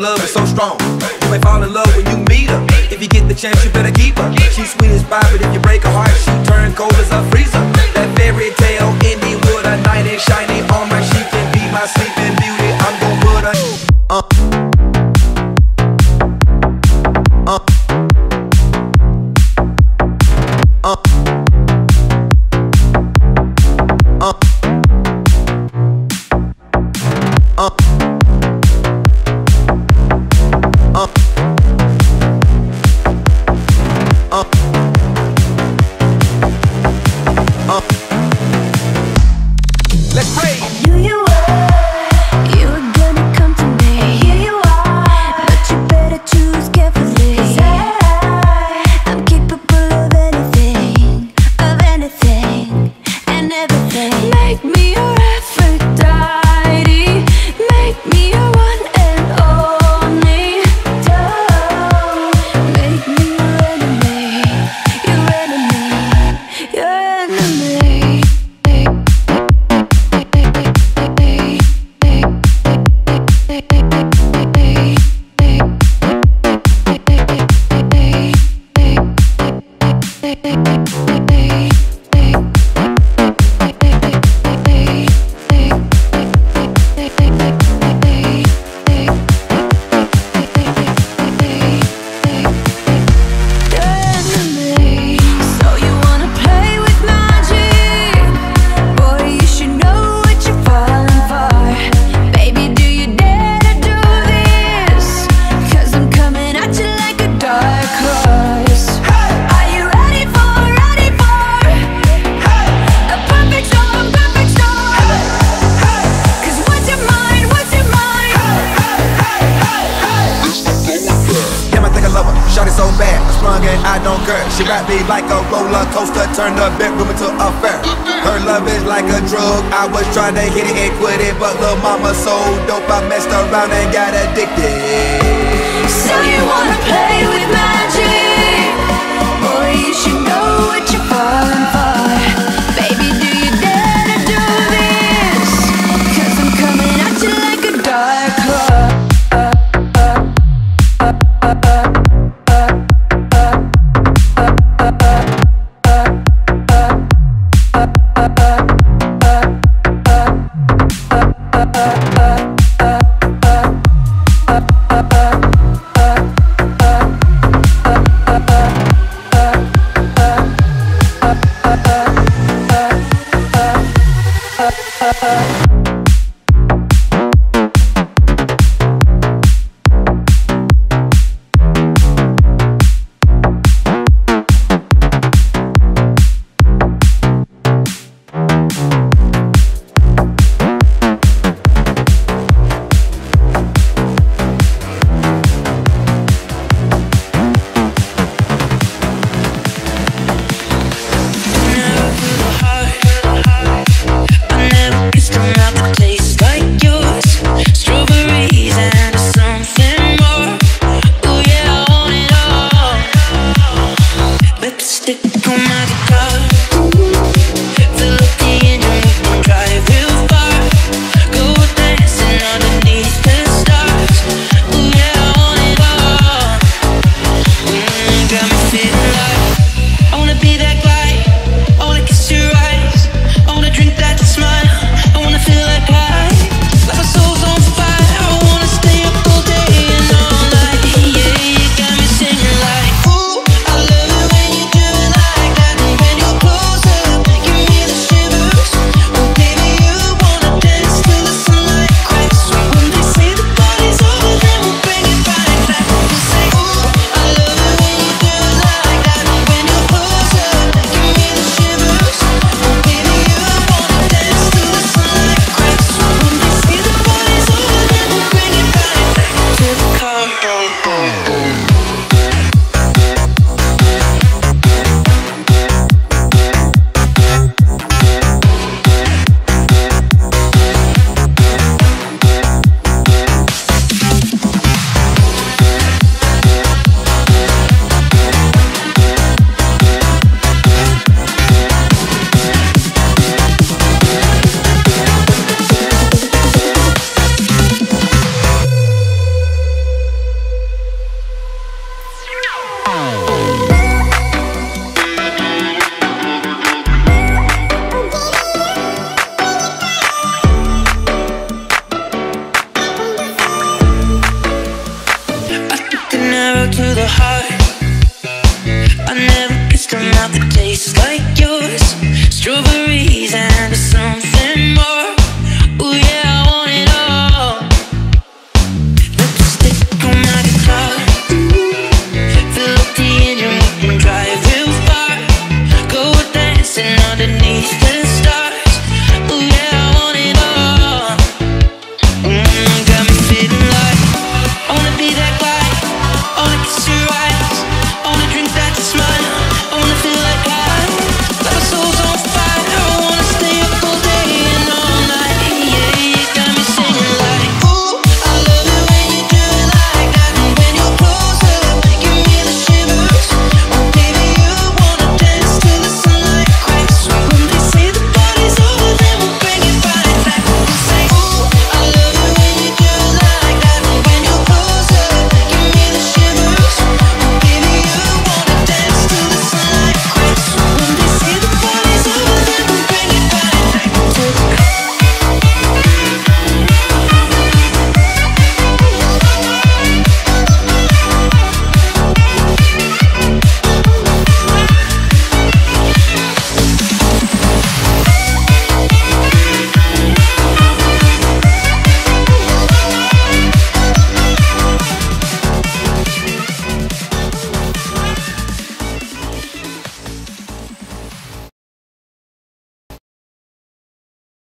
love is so strong. You may fall in love when you meet her. If you get the chance, you better keep her. She's sweet as pie, but if you break her heart, she turn cold as a freezer. That fairy tale ending with a knight in shining armor. She can be my sleeping. They hit it and quit it, but little mama so dope, I messed around and got